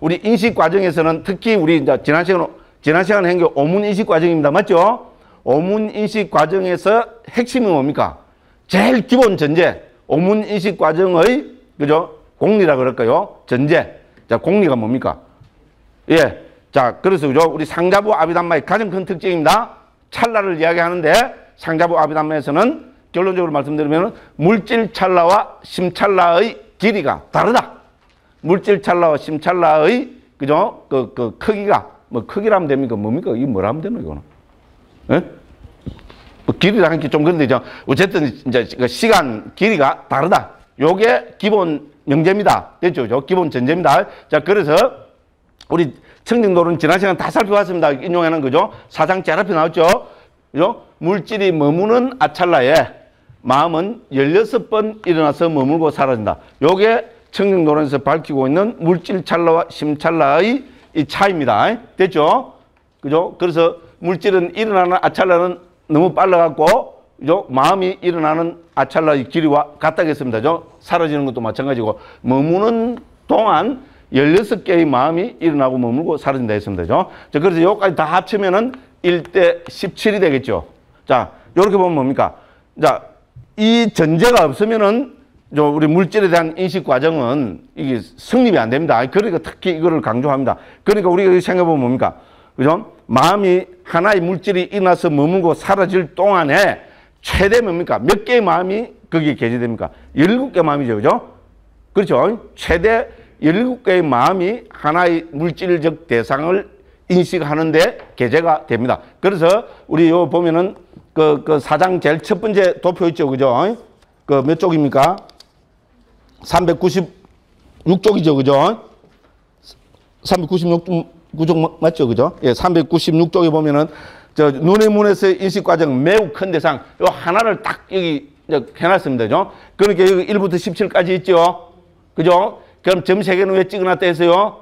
우리 인식 과정에서는 특히 우리 이제 지난 시간 지난 시간에 한게 오문 인식 과정입니다. 맞죠? 오문 인식 과정에서 핵심이 뭡니까? 제일 기본 전제. 오문 인식 과정의 그죠? 공리라 그럴까요? 전제. 자, 공리가 뭡니까? 예. 자, 그래서 그죠? 우리 상자부 아비담마의 가장 큰 특징입니다. 찰나를 이야기하는데 상자부 아비담마에서는 결론적으로 말씀드리면 물질 찰나와 심찰나의 길이가 다르다. 물질 찰나와 심 찰나의 그죠? 그, 그 크기가 뭐 크기라면 됩니까? 뭡니까? 이게 뭐라 하면 되노 이거는? 예? 뭐 길이랑 하기 좀 그런데 죠 어쨌든 이제 그 시간 길이가 다르다. 요게 기본 명제입니다. 됐죠? 죠 기본 전제입니다. 자, 그래서 우리 청정도는 지난 시간 다 살펴봤습니다. 인용하는 거죠. 사상 제라피 나왔죠. 그죠? 물질이 머무는 아찰나에 마음은 16번 일어나서 머물고 사라진다. 요게 청정도론에서 밝히고 있는 물질 찰나와 심찰나의 이 차이입니다. 됐죠? 그죠? 그래서 물질은 일어나는 아찰나는 너무 빨라갖고, 그죠? 마음이 일어나는 아찰나의 길이와 같다겠습니다. 죠 사라지는 것도 마찬가지고, 머무는 동안 16개의 마음이 일어나고 머물고 사라진다 했습니다. 죠 자, 그래서 요까지 다 합치면은 1대 17이 되겠죠. 자, 요렇게 보면 뭡니까? 자, 이 전제가 없으면은 우리 물질에 대한 인식 과정은 이게 성립이 안 됩니다. 그러니까 특히 이거를 강조합니다. 그러니까 우리가 생각해보면 뭡니까? 그죠? 마음이 하나의 물질이 일어나서 머물고 사라질 동안에 최대 뭡니까? 몇 개의 마음이 거기에 게재됩니까? 17개 마음이죠. 그죠? 그렇죠? 최대 17개의 마음이 하나의 물질적 대상을 인식하는데 게재가 됩니다. 그래서 우리 요 보면은 그, 그 사장 제일 첫 번째 도표 있죠. 그죠? 그 몇 쪽입니까? 396쪽이죠. 그죠? 396쪽 맞죠? 그죠? 예, 396쪽에 보면은 저 눈의 문에서 인식 과정 매우 큰 대상 요 하나를 딱 여기 해놨습니다. 그죠? 그러니까 여기 1부터 17까지 있죠. 그죠? 그럼 점세 개는 왜 찍어놨다 했어요?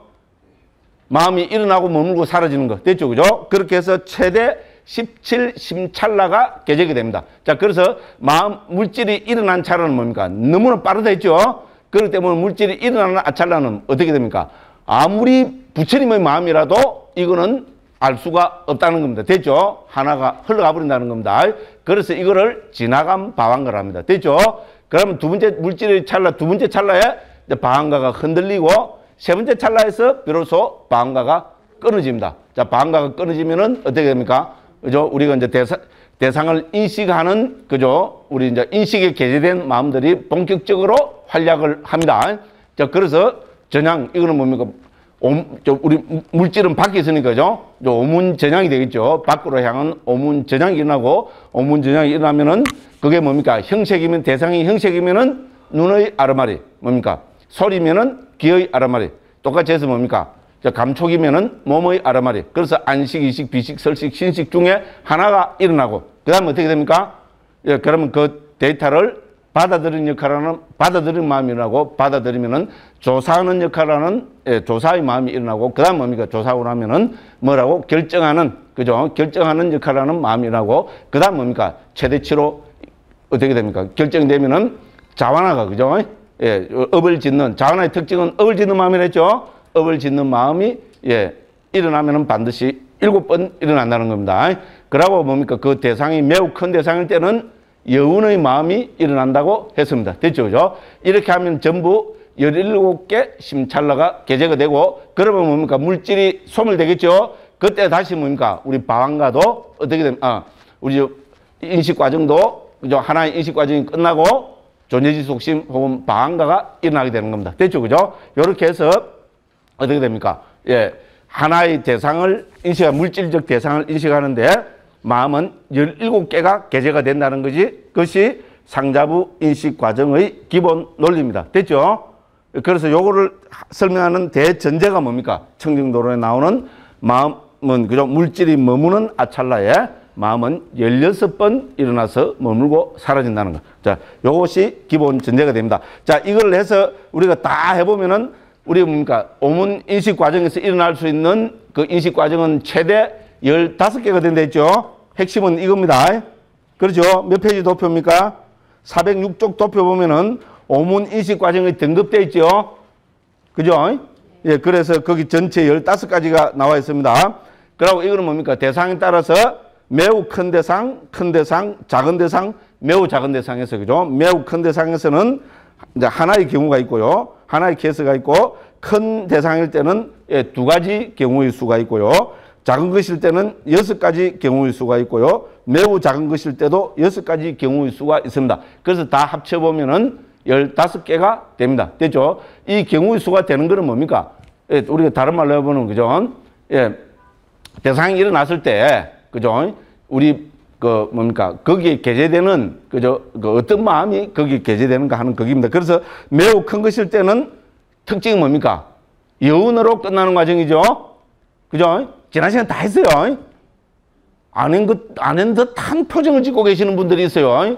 마음이 일어나고 머물고 사라지는 거. 됐죠? 그죠? 그렇게 해서 최대 17 심찰나가 개적이 됩니다. 자, 그래서 마음, 물질이 일어난 찰나는 뭡니까? 너무나 빠르다 했죠? 그렇기 때문에 물질이 일어나는 아찰나는 어떻게 됩니까? 아무리 부처님의 마음이라도 이거는 알 수가 없다는 겁니다. 됐죠? 하나가 흘러가 버린다는 겁니다. 그래서 이거를 지나간 방황가를 합니다. 됐죠? 그러면 두 번째 물질의 찰나, 두 번째 찰나에 방황가가 흔들리고 세 번째 찰나에서 비로소 방황가가 끊어집니다. 자, 방황가가 끊어지면은 어떻게 됩니까? 그죠? 우리가 이제 대사, 대상을 인식하는, 그죠? 우리 이제 인식에 개재된 마음들이 본격적으로 활약을 합니다. 자, 그래서 전향, 이거는 뭡니까? 옴, 저 우리 물질은 밖에 있으니까, 죠? 오문 전향이 되겠죠. 밖으로 향한 오문 전향이 일어나고, 오문 전향이 일어나면은 그게 뭡니까? 형색이면, 대상이 형색이면은 눈의 아르마리. 뭡니까? 소리면은 귀의 아르마리. 똑같이 해서 뭡니까? 감촉이면은 몸의 아르마리. 그래서 안식, 이식, 비식, 설식, 신식 중에 하나가 일어나고 그 다음에 어떻게 됩니까? 예, 그러면 그 데이터를 받아들이는 역할하는 받아들이는 마음이라고 받아들이면은 조사하는 역할하는 예, 조사의 마음이 일어나고 그 다음 뭡니까? 조사하고 나면은 뭐라고? 결정하는 그죠? 결정하는 역할하는 마음이라고 그 다음 뭡니까? 최대치로 어떻게 됩니까? 결정되면은 자완화가 그죠? 예, 업을 짓는 자완화의 특징은 업을 짓는 마음이랬죠? 업을 짓는 마음이 예, 일어나면은 반드시 일곱 번 일어난다는 겁니다. 그러고 뭡니까? 그 대상이 매우 큰 대상일 때는 여운의 마음이 일어난다고 했습니다. 됐죠? 그죠? 이렇게 하면 전부 17개 심찰라가 개제가 되고 그러면 뭡니까? 물질이 소멸되겠죠? 그때 다시 뭡니까? 우리 방황가도 어떻게 됩니까? 아, 우리 인식 과정도 그죠? 하나의 인식 과정이 끝나고 존재지속심 혹은 방황가가 일어나게 되는 겁니다. 됐죠? 그죠? 이렇게 해서 어떻게 됩니까? 예. 하나의 대상을 인식, 물질적 대상을 인식하는데 마음은 17개가 개재가 된다는 것이, 그것이 상자부 인식 과정의 기본 논리입니다. 됐죠? 그래서 요거를 설명하는 대전제가 뭡니까? 청정도론에 나오는 마음은, 그죠? 물질이 머무는 아찰라에 마음은 16번 일어나서 머물고 사라진다는 것. 자, 요것이 기본 전제가 됩니다. 자, 이걸 해서 우리가 다 해보면은 우리 뭡니까? 오문 인식 과정에서 일어날 수 있는 그 인식 과정은 최대 15개가 된다 했죠? 핵심은 이겁니다. 그렇죠? 몇 페이지 도표입니까? 406쪽 도표 보면은 오문 인식 과정이 등급되어 있죠? 그죠? 예, 그래서 거기 전체 15가지가 나와 있습니다. 그리고 이거는 뭡니까? 대상에 따라서 매우 큰 대상, 큰 대상, 작은 대상, 매우 작은 대상에서 그죠? 매우 큰 대상에서는 이제 하나의 경우가 있고요. 하나의 케이스가 있고 큰 대상일 때는 예, 두 가지 경우의 수가 있고요. 작은 것일 때는 여섯 가지 경우의 수가 있고요. 매우 작은 것일 때도 여섯 가지 경우의 수가 있습니다. 그래서 다 합쳐보면은 열다섯 개가 됩니다. 됐죠? 이 경우의 수가 되는 거는 뭡니까? 예, 우리가 다른 말로 해보는 그죠? 예, 대상이 일어났을 때, 그죠? 우리 그 뭡니까 거기에 게재되는 그저 그 어떤 마음이 거기에 게재되는가 하는 거기입니다. 그래서 매우 큰 것일 때는 특징이 뭡니까 여운으로 끝나는 과정이죠. 그죠? 지난 시간 다 했어요. 아는 것 아는 듯한 표정을 짓고 계시는 분들이 있어요.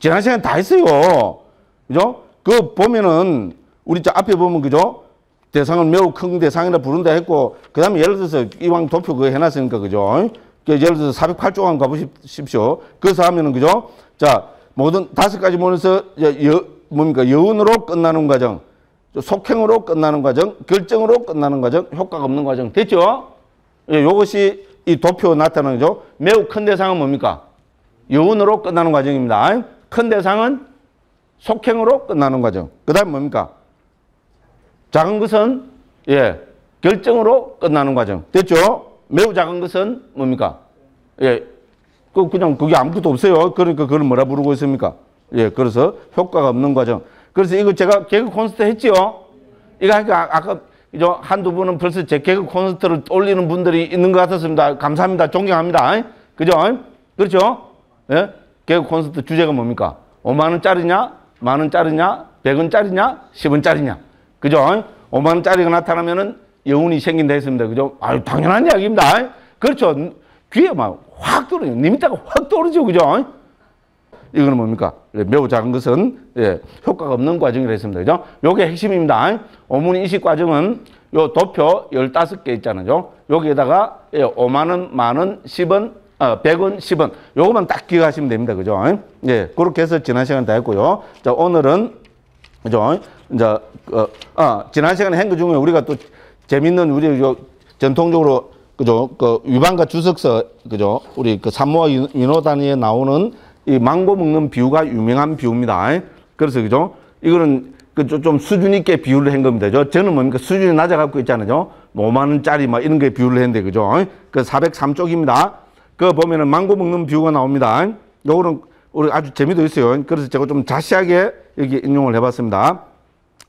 지난 시간 다 했어요. 그죠? 그 보면은 우리 저 앞에 보면 그죠? 대상을 매우 큰 대상이라 부른다 했고 그다음에 예를 들어서 이왕 도표 그거 해놨으니까 그죠? 그 예를 들어서 408조항 가보십시오. 그래서 하면은 그죠? 자 모든 다섯 가지 모여서 여, 뭡니까 여운으로 끝나는 과정, 속행으로 끝나는 과정, 결정으로 끝나는 과정, 효과가 없는 과정 됐죠? 예, 요것이 이 도표 나타나는 거죠. 매우 큰 대상은 뭡니까? 여운으로 끝나는 과정입니다. 큰 대상은 속행으로 끝나는 과정. 그 다음 뭡니까? 작은 것은 예 결정으로 끝나는 과정. 됐죠? 매우 작은 것은 뭡니까? 예, 그 그냥 그게 아무것도 없어요. 그러니까 그걸 뭐라 부르고 있습니까? 예, 그래서 효과가 없는 과정. 그래서 이거 제가 개그 콘서트 했지요. 이거 하니까 아, 아까 이제 한두 분은 벌써 제 개그 콘서트를 올리는 분들이 있는 것 같았습니다. 감사합니다. 존경합니다. 그죠? 그렇죠? 예? 개그 콘서트 주제가 뭡니까? 5만 원짜리냐? 만 원짜리냐? 100원짜리냐? 10원짜리냐? 그죠? 5만 원짜리가 나타나면은 여운이 생긴다 했습니다. 그죠? 아유, 당연한 이야기입니다. 그렇죠. 귀에 막 확 떨어져. 니미다가 확 떨어지죠. 그죠? 이거는 뭡니까? 매우 작은 것은 예, 효과가 없는 과정이라 했습니다. 그죠? 요게 핵심입니다. 어문 인식 과정은 요 도표 15개 있잖아요. 여기에다가 예, 5만원, 만원, 10원, 어, 100원, 10원. 요거만 딱 기억하시면 됩니다. 그죠? 예, 그렇게 해서 지난 시간 다 했고요. 자, 오늘은, 그죠? 이제, 어, 아, 지난 시간에 한것 중에 우리가 또 재밌는 우리 전통적으로 그죠 그 위반과 주석서 그죠 우리 그 산모와 민호 단위에 나오는 이 망고 먹는 비유가 유명한 비유입니다. 그래서 그죠 이거는 그좀 수준 있게 비유를 한 겁니다. 저 저는 뭡니까 수준이 낮아 갖고 있잖아요. 5만 원짜리 막 이런 게 비유를 했는데 그죠 그 403쪽입니다. 그 보면은 망고 먹는 비유가 나옵니다. 요거는 우리 아주 재미도 있어요. 그래서 제가 좀 자세하게 여기 인용을 해봤습니다.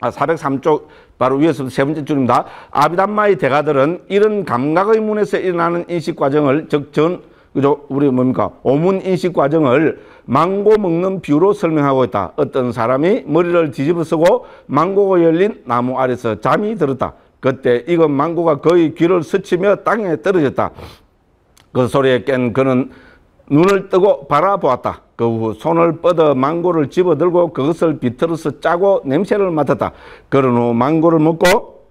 아, 403쪽 바로 위에서도 세 번째 줄입니다. 아비담마의 대가들은 이런 감각의 문에서 일어나는 인식 과정을 즉 전 그죠 우리 뭡니까 오문 인식 과정을 망고 먹는 비유로 설명하고 있다. 어떤 사람이 머리를 뒤집어 쓰고 망고가 열린 나무 아래서 잠이 들었다. 그때 이건 망고가 거의 귀를 스치며 땅에 떨어졌다. 그 소리에 깬 그는 눈을 뜨고 바라보았다. 그 후 손을 뻗어 망고를 집어들고 그것을 비틀어서 짜고 냄새를 맡았다. 그런 후 망고를 먹고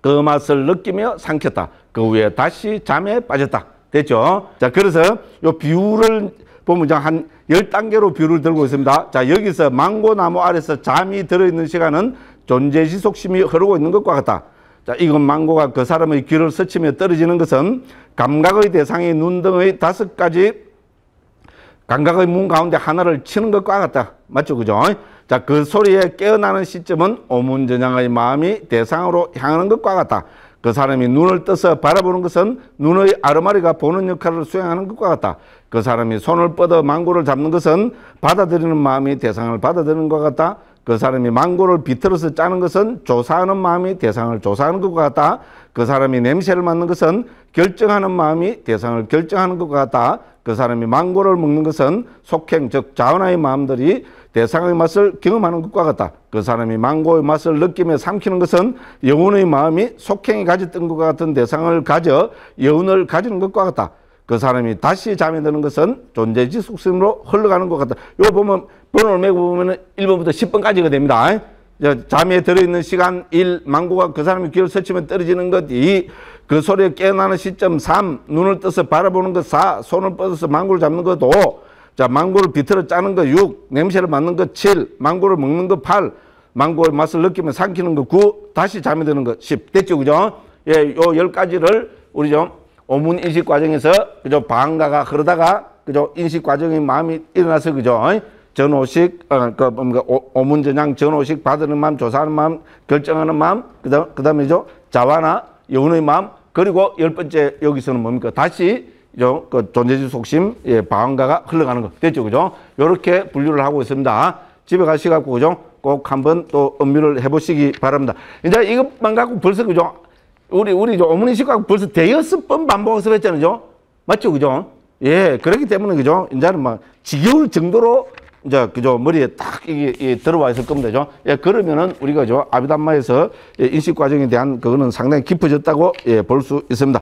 그 맛을 느끼며 삼켰다. 그 후에 다시 잠에 빠졌다. 됐죠? 자, 그래서 요 비율을 보면 한 열단계로 비율을 들고 있습니다. 자, 여기서 망고 나무 아래서 잠이 들어있는 시간은 존재 지속심이 흐르고 있는 것과 같다. 자, 이건 망고가 그 사람의 귀를 스치며 떨어지는 것은 감각의 대상의 눈 등의 다섯 가지 감각의 문 가운데 하나를 치는 것과 같다. 맞죠? 그죠? 자, 그 소리에 깨어나는 시점은 오문전향의 마음이 대상으로 향하는 것과 같다. 그 사람이 눈을 떠서 바라보는 것은 눈의 아르마리가 보는 역할을 수행하는 것과 같다. 그 사람이 손을 뻗어 망고를 잡는 것은 받아들이는 마음이 대상을 받아들이는 것 같다. 그 사람이 망고를 비틀어서 짜는 것은 조사하는 마음이 대상을 조사하는 것과 같다. 그 사람이 냄새를 맡는 것은 결정하는 마음이 대상을 결정하는 것과 같다. 그 사람이 망고를 먹는 것은 속행 즉 자원의 마음들이 대상의 맛을 경험하는 것과 같다. 그 사람이 망고의 맛을 느끼며 삼키는 것은 영혼의 마음이 속행이 가졌던 것 같은 대상을 가져 여운을 가지는 것과 같다. 그 사람이 다시 잠에 드는 것은 존재 지속성으로 흘러가는 것 같다. 요 보면 번호를 메고 보면 1번부터 10번까지가 됩니다. 잠에 들어있는 시간 1, 망고가 그 사람의 귀를 스치면 떨어지는 것 2, 그 소리에 깨어나는 시점 3, 눈을 떠서 바라보는 것 4, 손을 뻗어서 망고를 잡는 것 5, 자, 망고를 비틀어 짜는 것 6, 냄새를 맡는 것 7, 망고를 먹는 것 8, 망고의 맛을 느끼면 삼키는 거 9, 다시 잠이 드는 거 10. 됐죠, 그죠? 예, 요열 가지를 우리 좀 오문 인식 과정에서 그죠? 방가가 흐르다가 그죠? 인식 과정의 마음이 일어나서 그죠? 전호식, 어, 그, 뭔가, 오- 오문 전향 전호식 받는 마음, 조사하는 마음, 결정하는 마음, 그 다음, 그 다음에죠. 자화나 여운의 마음, 그리고 열 번째 여기서는 뭡니까? 다시, 저, 그 존재지 속심, 예, 방가가 흘러가는 거. 됐죠, 그죠? 요렇게 분류를 하고 있습니다. 집에 가시갖고, 그죠? 꼭 한번 또 음미를 해보시기 바랍니다. 이제 이것만 갖고 벌써, 그죠? 우리, 우리 저 어머니 식하고 벌써 대여섯 번 반복해서 했잖아요. 그죠? 맞죠? 그죠? 예, 그렇기 때문에, 그죠? 이제는 막 지겨울 정도로 이제 그죠 머리에 딱 이게, 이게 들어와 있을 겁니다. 죠 예, 그러면은 우리가 저 아비담마에서 예, 인식 과정에 대한 그거는 상당히 깊어졌다고 예, 볼 수 있습니다.